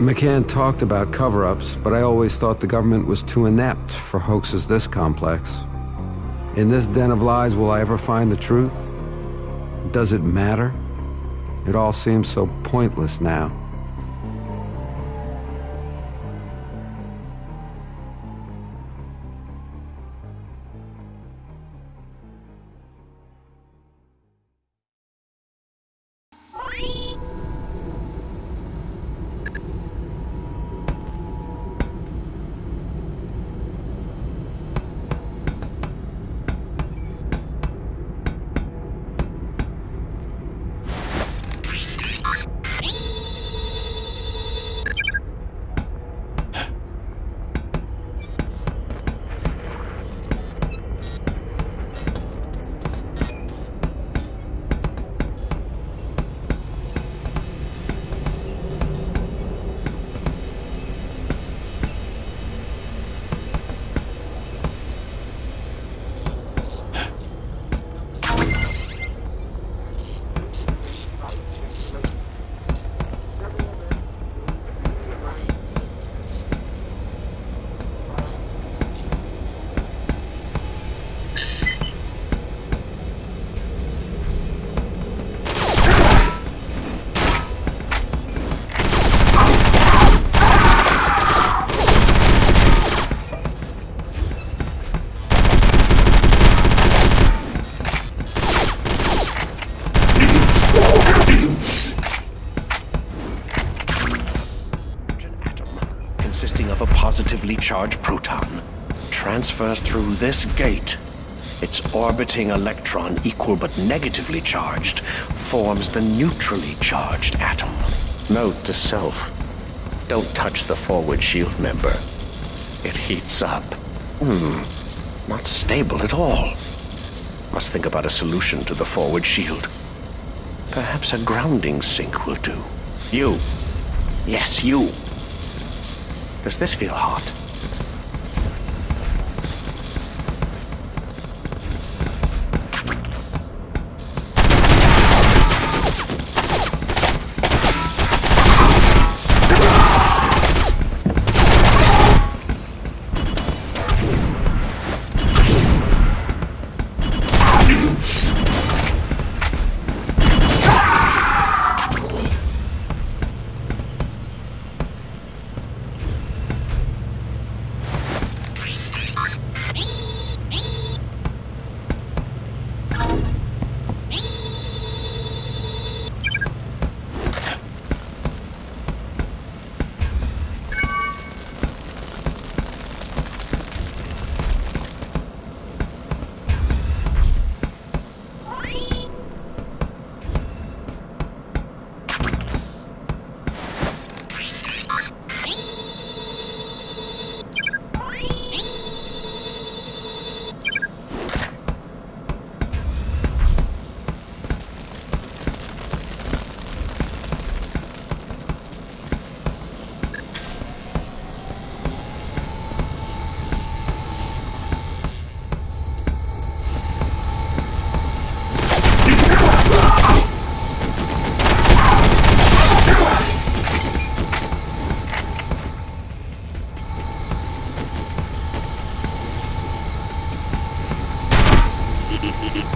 McCann talked about cover ups, but I always thought the government was too inept for hoaxes this complex. In this den of lies, will I ever find the truth? Does it matter? It all seems so pointless now. Positively charged proton transfers through this gate. Its orbiting electron, equal but negatively charged, forms the neutrally charged atom. Note to self, don't touch the forward shield member. It heats up. Hmm, not stable at all. Must think about a solution to the forward shield. Perhaps a grounding sink will do. You. Yes, you. Does this feel hot? Hehehehe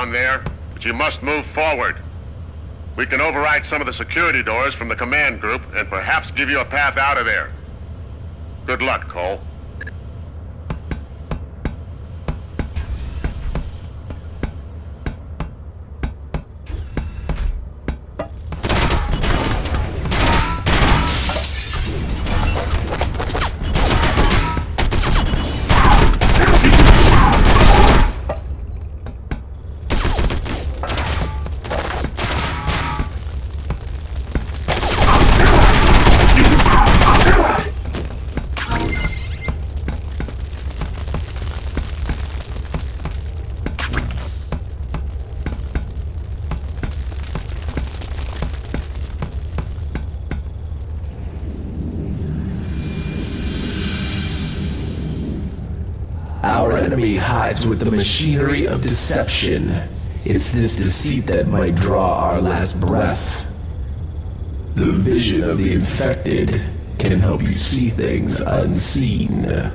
down there, but you must move forward. We can override some of the security doors from the command group and perhaps give you a path out of there. Good luck, Cole. Enemy hides with the machinery of deception. It's this deceit that might draw our last breath. The vision of the infected can help you see things unseen.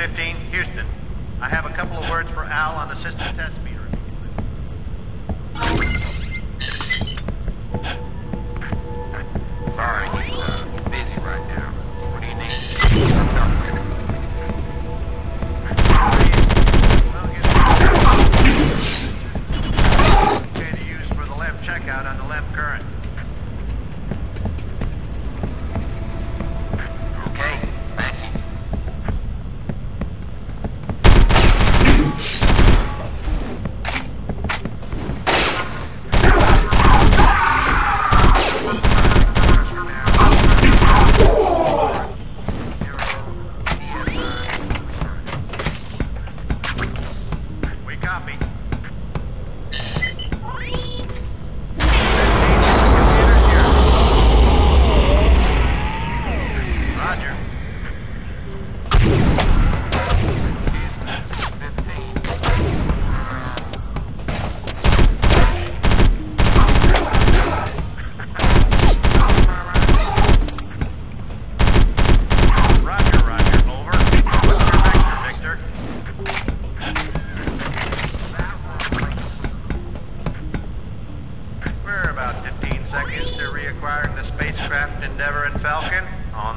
Fifteen, Houston. I have a couple of words for Al on the system test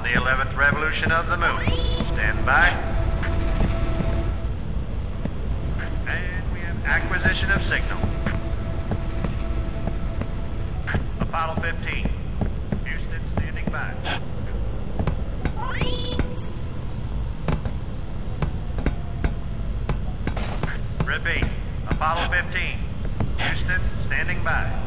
the 11th revolution of the moon. Stand by. And we have acquisition of signal. Apollo 15. Houston standing by. Repeat. Apollo 15. Houston standing by.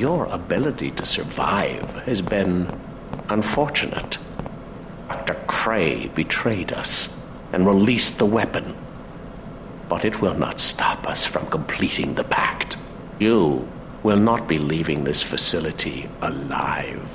Your ability to survive has been unfortunate. Dr. Cray betrayed us and released the weapon. But it will not stop us from completing the pact. You will not be leaving this facility alive.